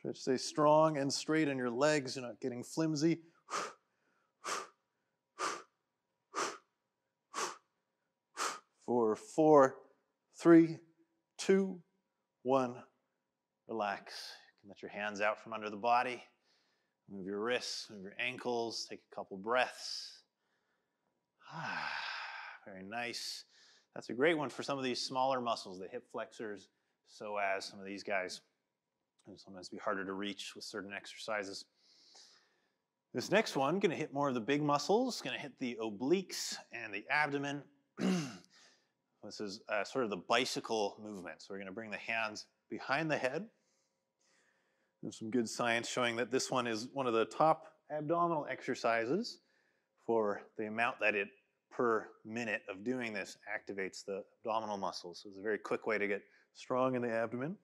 Try to stay strong and straight in your legs. You're not getting flimsy. For four, three, two, one. Relax. You can let your hands out from under the body. Move your wrists, move your ankles. Take a couple breaths. Ah, Very nice. That's a great one for some of these smaller muscles, the hip flexors, psoas, some of these guys. And sometimes be harder to reach with certain exercises. This next one, going to hit more of the big muscles, going to hit the obliques and the abdomen. this is uh, sort of the bicycle movement. So we're going to bring the hands behind the head. There's some good science showing that this one is one of the top abdominal exercises for the amount that it per minute of doing this activates the abdominal muscles. So it's a very quick way to get strong in the abdomen.